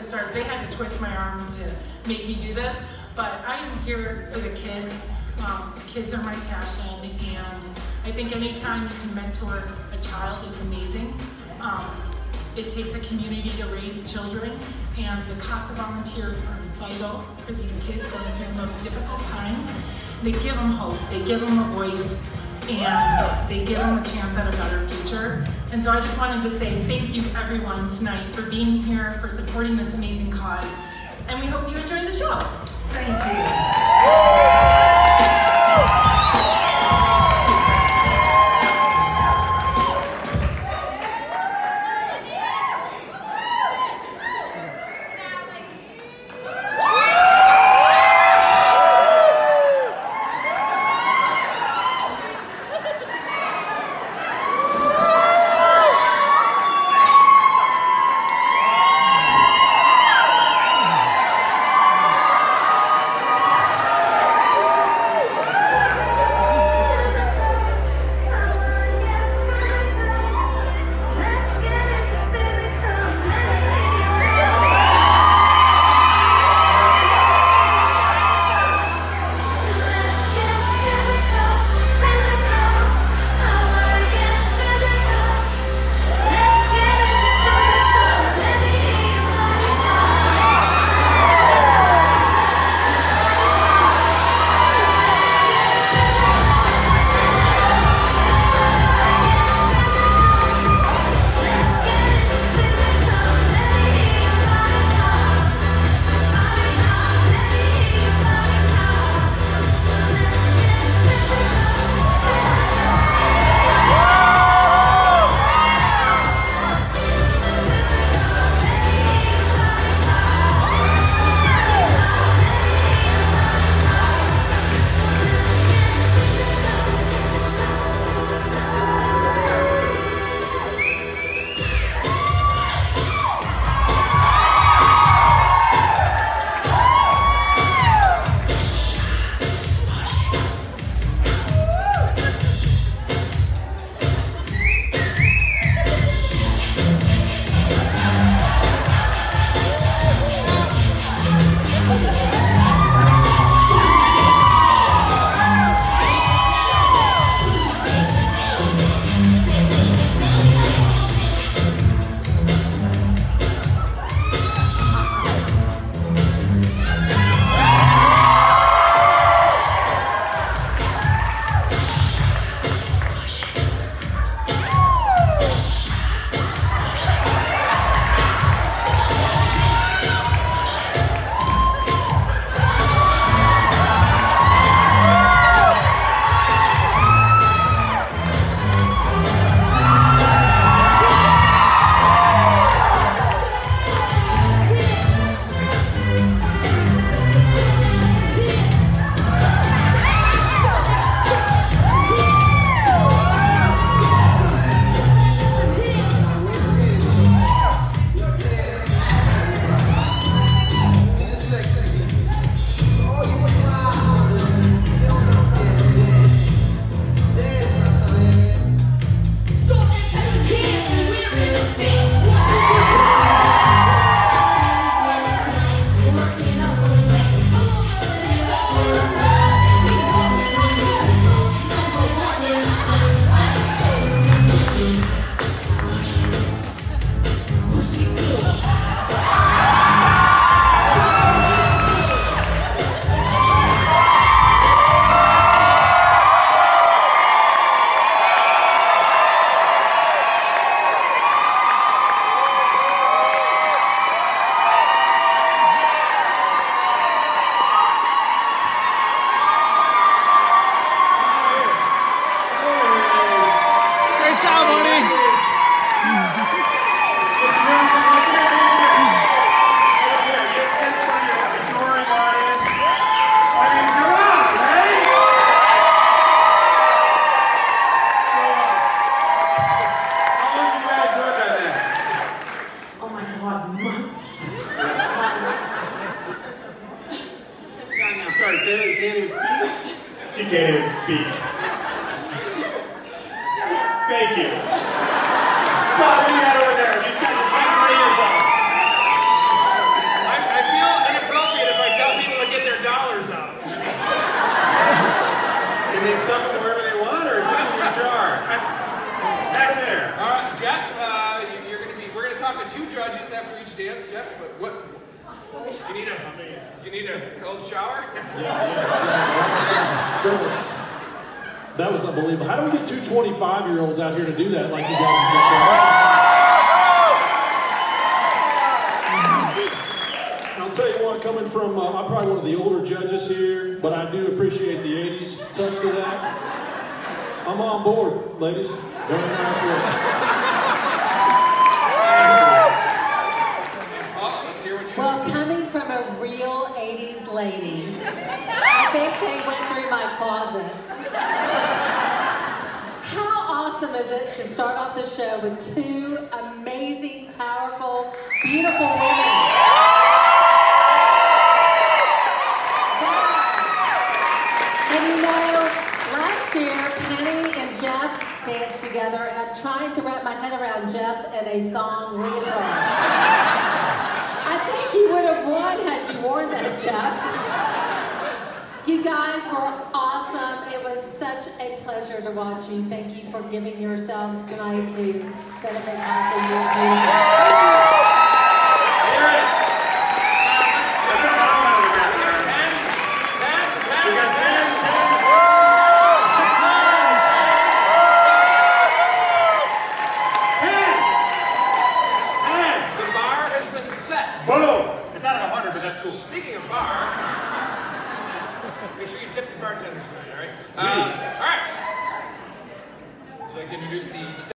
The Stars, they had to twist my arm to make me do this, but I am here for the kids. Um, kids are my passion, and I think anytime you can mentor a child, it's amazing. Um, it takes a community to raise children, and the CASA volunteers are vital for these kids going through the most difficult time. They give them hope, they give them a voice, and they give them a chance at a better future. And so I just wanted to say thank you everyone tonight for being here, for supporting this amazing cause, and we hope you enjoy the show. Thank you. speak. Thank you. Stop over there. Got I feel inappropriate if I tell people to get their dollars out. Can they stuff them wherever they want, or just in jar? There. All right, Jeff. Uh, you're going to be. We're going to talk to two judges after each dance, Jeff. But what? Do you need a? Do you need a cold shower? Yeah. yeah. That was unbelievable. How do we get two 25 year olds out here to do that like you guys just? I'll tell you what, coming from, uh, I'm probably one of the older judges here, but I do appreciate the 80s touch to that. I'm on board, ladies. Very nice work. Well, coming from a real 80s lady, think they went through my closet. How awesome is it to start off the show with two amazing, powerful, beautiful women? And you know, last year, Penny and Jeff danced together, and I'm trying to wrap my head around Jeff in a thong leotard. I think you would have won had you worn that, Jeff. You guys were awesome. It was such a pleasure to watch you. Thank you for giving yourselves tonight to benefit House of Youth. Hear it. There's a mom out of the back there. Pen, pen, We got ten, ten. Ten. Ten. The bar has been set. Boom. It's not at 100, but that's cool. Speaking of bar, make sure you tip the bartenders tonight, all right? Uh, all right. Would you like to introduce the